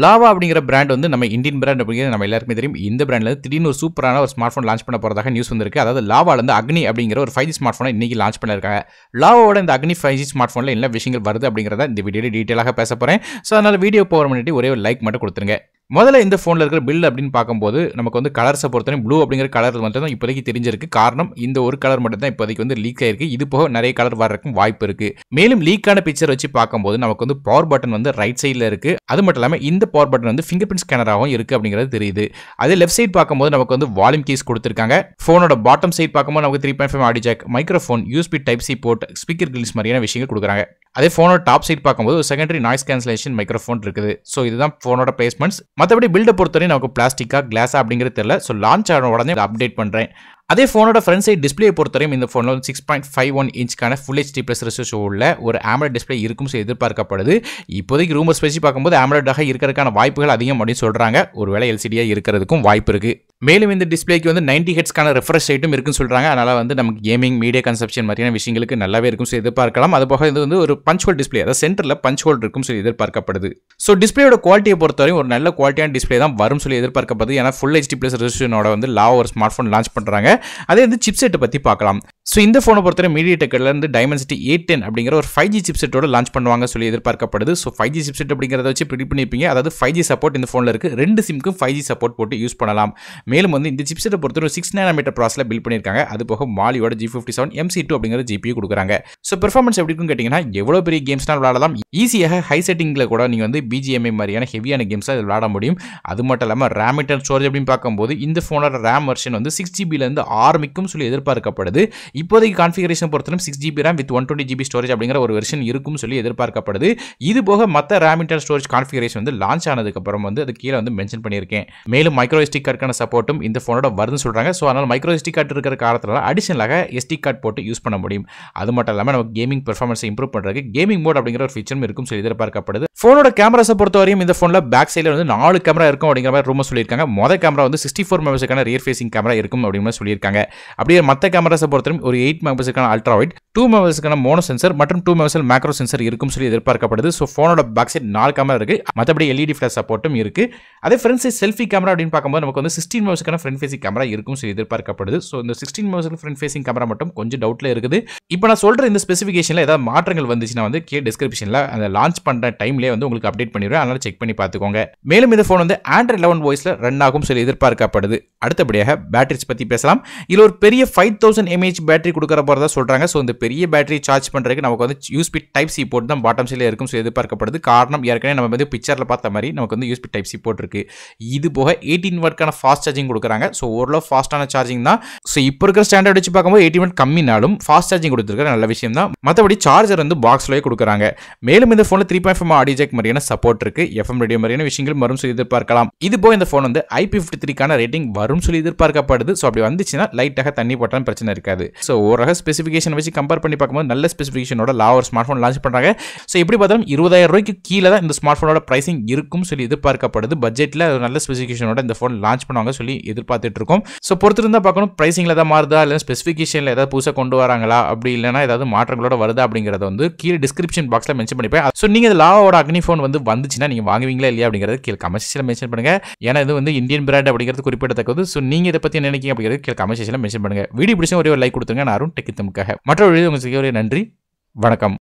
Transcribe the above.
Lava அப்படிங்கிற brand வந்து நம்ம இந்தியன் பிராண்ட் அப்படிங்கிறது நம்ம எல்லாருக்குமே தெரியும். இந்த பிராண்டில் திடீர்னு ஒரு சூப்பரான ஒரு ஸ்மார்ட் ஃபோன் லான்ச் பண்ண போகிறதாக நியூஸ் வந்திருக்கு. அதாவது லாவாலேருந்து அக்னி அப்படிங்கிற ஒரு ஃபைவ் ஜி ஸ்மார்ட் ஃபோனை இன்னைக்கு லான்ச் பண்ணியிருக்காங்க. லாவோட இந்த அக்னி ஃபைவ் ஜி ஸ்மார்ட் ஃபோனில் என்ன விஷயங்கள் வருது அப்படிங்கிறத இந்த வீடியோவில் டீட்டெயிலாக பேச போகிறேன் ஸோ அதனால் வீடியோ போகிற முன்னாடி ஒரே ஒரு லைக் மட்டும் கொடுத்துருங்க. முதல்ல இந்த ஃபோனில் இருக்கிற பில் அப்படின்னு பார்க்கும்போது நமக்கு வந்து கலர்ஸை பொறுத்தவரை ப்ளூ அப்படிங்கிற கலர் மட்டும் தான் இப்போதைக்கு தெரிஞ்சிருக்கு. காரணம் இந்த ஒரு கலர் மட்டும் தான் இப்போதைக்கு வந்து லீக் ஆயிருக்கு. இது போக நிறைய கலர் வர்றதுக்கும் வாய்ப்பு இருக்கு. மேலும் லீக்கான பிக்சர் வச்சு பார்க்கும்போது நமக்கு வந்து பவர் பட்டன் வந்து ரைட் சைடில் இருக்கு. அது மட்டும் இல்லாமல் இந்த பவர் பட்டன் வந்து ஃபிங்கர் பிரிண்ட் ஸ்கேனராகவும் இருக்கு அப்படிங்கிறது தெரியுது. அதே லெஃப்ட் சைட் பார்க்கும்போது நமக்கு வந்து வால்யூம் கீஸ் கொடுத்துருக்காங்க. ஃபோனோட பாட்டம் சைட் பார்க்கும்போது நமக்கு three point five audio jack microphone USB type C port speaker grills மாதிரியான விஷயங்கள் கொடுக்குறாங்க. அதே ஃபோனோட டாப் சைட் பார்க்கும்போது ஒரு செகண்டரி நாய்ஸ் கேன்சலேஷன் மைக்ரோஃபோன் இருக்குது. ஸோ இதுதான் ஃபோனோட பிளேஸ்மெண்ட்ஸ் மற்றபடி பில்டை பொறுத்தவரை நமக்கு பிளாஸ்டிக்கா கிளாஸா அப்படிங்கிறது தெரியல. ஸோ லான்ச் ஆன உடனே அப்டேட் பண்ணுறேன் அதே ஃபோனோட ஃப்ரண்ட் சைட் டிஸ்பிளே பொறுத்தவரையும் இந்த ஃபோனில் வந்து சிக்ஸ் பாயிண்ட் ஃபைவ் ஒன் இன்ச்க்கான ஃபுல் ஹெச்டி ப்ளஸ் ரெசோ உள்ள ஒரு ஆமலட் டிஸ்பிளே இருக்கும் சொல்லி எதிர்பார்க்கப்படுது. இப்போதைக்கு ரூமர்ஸ் வச்சு பார்க்கும்போது ஆமலட்டாக இருக்கிறதுக்கான வாய்ப்புகள் அதிகம் அப்படின்னு சொல்கிறாங்க ஒருவேளை எல்சிடியாக இருக்கிறதுக்கும் வாய்ப்பு இருக்குது மேலும் இந்த டிஸ்பிளேக்கு வந்து நைன்டி ஹெட்ஸ்க்கான ரெஃப்ரெஷ் ரேட்டும் இருக்குன்னு சொல்கிறாங்க அதனால் வந்து நமக்கு கேமிங் மீடியா கன்சப்ஷன் மாதிரியான விஷயங்களுக்கு நல்லாவே இருக்கும் சொல்லி எதிர்பார்க்கலாம். அது போக இது வந்து ஒரு பஞ்ச் ஹோல் டிஸ்பிளே அதாவது சென்டரில் பஞ்ச் ஹோல் இருக்கும் சொல்லி எதிர்பார்க்கப்படுது. ஸோ டிஸ்பிளேயோட குவாலிட்டியை பொறுத்தவரை ஒரு நல்ல குவாலிட்டியான டிஸ்பிளே தான் வரும் சொல்லி எதிர்பார்க்கப்படுது. ஏன்னா ஃபுல் ஹெச்டி ப்ளஸ் ரெசல்யூஷனோட வந்து லா ஒரு ஸ்மார்ட் ஃபோன் லான்ச் பண்ணுறாங்க அதே வந்து சிப்செட்டை பற்றி பார்க்கலாம். ஸோ இந்த ஃபோனை பொறுத்தவரை மீடியா டெக்கிலேருந்து டைமென்சிட்டி எயிட் டென் அப்படிங்கிற ஒரு ஃபைவ் ஜி சிப்செட்டோட லான்ச் பண்ணுவாங்க சொல்லி எதிர்பார்க்கப்படுது. ஸோ ஃபைவ் ஜி சிப்செட் அப்படிங்கிறத வச்சு ப்ரிடிக் பண்ணியிருப்பீங்க அதாவது ஃபைவ் ஜி சப்போர்ட் இந்த ஃபோனில் இருக்குது ரெண்டு சிம்க்கும் ஃபைவ் ஜி சப்போர்ட் போட்டு யூஸ் பண்ணலாம். மேலும் வந்து இந்த சிப்செட்டை பொறுத்தவரை சிக்ஸ் நேனோமீட்டர் ப்ராஸில் பில் பண்ணியிருக்காங்க. அது போக மாலியோட G fifty seven MC two அப்படிங்கிற ஜிபியூ கொடுக்குறாங்க. ஸோ பெர்ஃபார்மன்ஸ் எப்படி இருக்குன்னு கேட்டிங்கன்னா எவ்வளோ பெரிய கேம்ஸ்னால் விளாடலாம் ஈஸியாக ஹை செட்டிங்கில் கூட நீங்கள் வந்து பிஜிஎம்ஐ மாதிரியான ஹெவியான கேம்ஸாக இதில் விளாட முடியும். அது மட்டும் இல்லாமல் ரேம் இன்டர் ஸ்டோரேஜ் அப்படின்னு பார்க்கும்போது இந்த ஃபோனோட ரேம் வெர்ஷன் வந்து சிக்ஸ் ஜிபிலேருந்து ஆரம்பிக்கும் சொல்லி எதிர்பார்க்கப்படுது. இப்போதைக்கு கான்ஃபிகரேஷன் பொறுத்தவரை six GB RAM with one twenty GB storage அப்படிங்கிற ஒரு வெர்ஷன் இருக்கும் சொல்லி எதிர்பார்க்கப்படுது. இது போக மற்ற ரேம் இன்டர் ஸ்டோரேஜ் கான்ஃபிகரேஷன் வந்து லான்ச் ஆனதுக்கப்புறம் வந்து அது கீழே வந்து மென்ஷன் பண்ணியிருக்கேன். மேலும் மைக்ரோ எஸ்டி கார்டுக்கான சப்போர்ட்டும் இந்த ஃபோனோட வருதுன்னு சொல்கிறாங்க ஸோ அதனால் மைக்ரோ எஸ்டி கார்டு இருக்கிற காலத்தில் அடிஷனலாக எஸ்டி கார்டு போட்டு யூஸ் பண்ண முடியும். அது மட்டும் இல்லாமல் நம்ம கேமிங் பெர்ஃபார்மன்ஸை இம்ப்ரூவ் பண்ணுறதுக்கு கேமிங் மோட் அப்படிங்கிற ஒரு ஃபீச்சரும் இருக்கும் சொல்லி எதிர்பார்க்கப்படுது. ஃபோனோட கேமராஸை பொறுத்தவரையும் இந்த ஃபோனில் பேக் சைடில் வந்து நாலு கேமரா இருக்கும் அப்படிங்கிற மாதிரி ரூமை சொல்லியிருக்காங்க. மொதல் கேமரா வந்து சிக்ஸ்டி ஃபோர் மெம்பர்ஸுக்கான ரியர் ஃபேசிங் கேமரா இருக்கும் அப்படின்னு சொல்லியிருக்காங்க. அப்படியே மற்ற கேமராஸை பொறுத்தவரையும் ஒரு எயிட் மெம்பர்ஸுக்கான அல்ட்ரா வைட் டூ மெம்பர்ஸுக்கான மோனோ சென்சர் மற்றும் டூ மெம்பர்ஸில் மேக்ரோ சென்சர் இருக்கும் சொல்லி எதிர்பார்க்கப்படுது. ஸோ ஃபோனோட பேக் சைட் நாலு கேமரா இருக்கு. மற்றபடி எல்இடி ஃபிளாஷ் சப்போர்ட்டும் இருக்கு. அதே ஃப்ரண்ட் சைட் செல்ஃபி கேமரா அப்படின்னு பார்க்கும்போது நமக்கு வந்து சிக்ஸ்டீன் மெம்பர்ஸ்க்கான ஃப்ரண்ட் ஃபேசிங் கேமரா இருக்கும் சொல்லி எதிர்பார்க்கப்படுது. ஸோ இந்த சிக்ஸ்டீன் மெம்பர்ஸ்க்கு ஃப்ரண்ட் ஃபேசிங் கேமரா மட்டும் கொஞ்சம் டவுட்ல இருக்குது. இப்போ நான் சொல்ற இந்த ஸ்பெசிஃபிகேஷனில் ஏதாவது மாற்றங்கள் வந்துச்சுன்னா வந்து கே டிஸ்கிரிப்ஷனில் அந்த லான்ச் பண்ணுற டைம்லேயே வந்து உங்களுக்கு அப்டேட் பண்ணிடுவேன். அதனால செக் பண்ணி பார்த்துக்கோங்க. மேலும் இந்த ஃபோன் வந்து ஆண்ட்ராய்ட் லெவன் வாய்ஸில் ரன் ஆகும் சொல்லி எதிர்பார்க்கப்படுது. அடுத்தபடியாக பேட்டரிஸ் பற்றி பேசலாம். இதில் ஒரு பெரிய ஃபைவ் தௌசண்ட் எம்ஏஹெச் பேட்டரி கொடுக்குற போகிறதா சொல்கிறாங்க ஸோ இந்த பெரிய பேட்டரி சார்ஜ் பண்ணுறதுக்கு நமக்கு வந்து யூஸ்பி டைப் சி போர்ட் தான் பாட்டம் சைடில் இருக்கும். சொல்லி எதிர்பார்க்கப்படுது. காரணம் ஏற்கனவே நம்ம வந்து பிக்சரில் பார்த்த மாதிரி நமக்கு வந்து யூஸ்பி டைப் சி போர்ட் இருக்கு இது போக எயிட்டீன் வாட்க்கான ஃபாஸ்ட் சார்ஜிங் கொடுக்குறாங்க. ஸோ ஓரளவு ஃபாஸ்ட்டான சார்ஜிங் தான். ஸோ இப்போ இருக்கிற ஸ்டாண்டர்ட் வச்சு பார்க்கும்போது எயிட்டி வாட் கம்மினாலும் ஃபாஸ்ட் சார்ஜிங் கொடுத்துருக்க நல்ல விஷயம் தான். மற்றபடி சார்ஜர் வந்து பாக்ஸ்லேயே கொடுக்குறாங்க. மேலும் இந்த ஃபோனில் three point five audio jack மாதிரியான சப்போர்ட் இருக்கு. எஃப்எம் ரேடியோ மாதிரியான விஷயங்கள் வரும் சொல்லி எதிர்பார்க்கலாம். இது போக இந்த ஃபோன் வந்து ஐபி ஃபிஃப்டி த்ரீக்கான ரேட்டிங் வரும் சொல்லி எதிர்பார்க்கப்படுது. ஸோ அப்படி வந்துச்சுன்னா லைட்டாக தண்ணி போட்டாலும் பிரச்சனை இருக்காது. ஸோ ஓரக ஸ்பெசிஃபிகேஷன் வச்சு கம்பேர் பண்ணி பார்க்கும்போது நல்ல ஸ்பெசிஃபிகேஷனோட லா ஒரு ஸ்மார்ட் ஃபோன் லான்ச் பண்ணுறாங்க ஸோ எப்படி பார்த்தாலும் இருபதாயிரம் ரூபாய்க்கு கீழே தான் இந்த ஸ்மார்ட் ஃபோனோட ப்ரைசிங் இருக்கும் சொல்லி எதிர்பார்க்கப்படுது. பட்ஜெட்டில் நல்ல ஸ்பெசிஃபிகேஷனோட இந்த ஃபோன் லான்ச் பண்ணுவாங்க சொல்லி எதிர்பார்த்துட்டு இருக்கோம். ஸோ பொறுத்திருந்தால் பார்க்கணும் ப்ரைசிங்கில் தான் மாறுதா? இல்லை ஸ்பெசிஃபிகேஷனில் ஏதாவது புதுசாக கொண்டு வராங்களா? அப்படி இல்லைனா ஏதாவது மாற்றங்களோட வருதா? அப்படிங்கிறத வந்து கீழே டிஸ்கிரிப்ஷன் பாக்ஸில் மென்ஷன் பண்ணிப்பேன். ஸோ நீங்கள் இந்த லாவோட அக்னி ஃபோன் வந்து வந்துச்சுன்னா நீங்கள் வாங்குவீங்களா இல்லையா? அப்படிங்கிறது கீழே கமெண்ட்ஸில் மென்ஷன் பண்ணுங்கள் ஏன்னா இது வந்து இந்தியன் பிராண்ட் அப்படிங்கிறது குறிப்பிடத்தக்கது. ஸோ நீங்கள் இதை பற்றி நினைக்கிங்க அப்படிங்கிறது கீழே கமெண்ட்ஸில் மென்ஷன் பண்ணுங்க. வீடியோ பிடிச்சும் ஒரே ஒரு லைக் கொடுத்துருங்க நான் அருண் டெக்கித்தமுக்காக மற்றொரு வீடியோ உங்களுக்கு நன்றி. வணக்கம்.